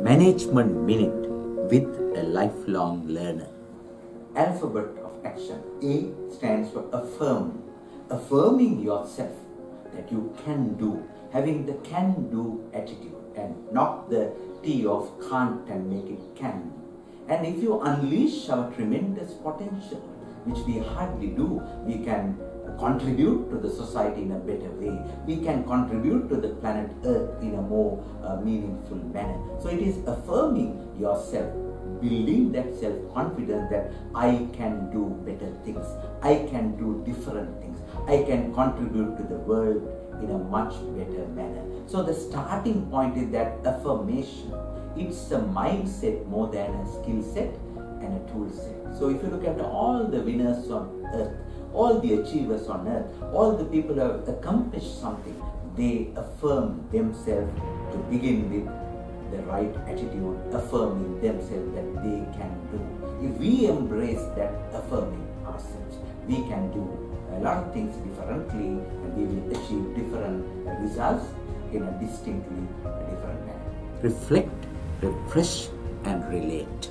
Management Minute with a lifelong learner. Alphabet of action. A stands for affirm. Affirming yourself that you can do. Having the can do attitude and not the T of can't and make it can. And if you unleash our tremendous potential, which we hardly do, we can contribute to the society in a better way. We can contribute to the planet Earth in a more uh, meaningful manner. So it is affirming yourself, building that self confidence that I can do better things, I can do different things, I can contribute to the world in a much better manner. So the starting point is that affirmation. It's a mindset more than a skill set and a tool set. So if you look at all the winners on earth, all the achievers on earth, all the people who have accomplished something, they affirm themselves to begin with the right attitude, affirming themselves that they can do. If we embrace that affirming ourselves, we can do a lot of things differently and we will achieve different results in a distinctly different manner. Reflect, refresh, and relate.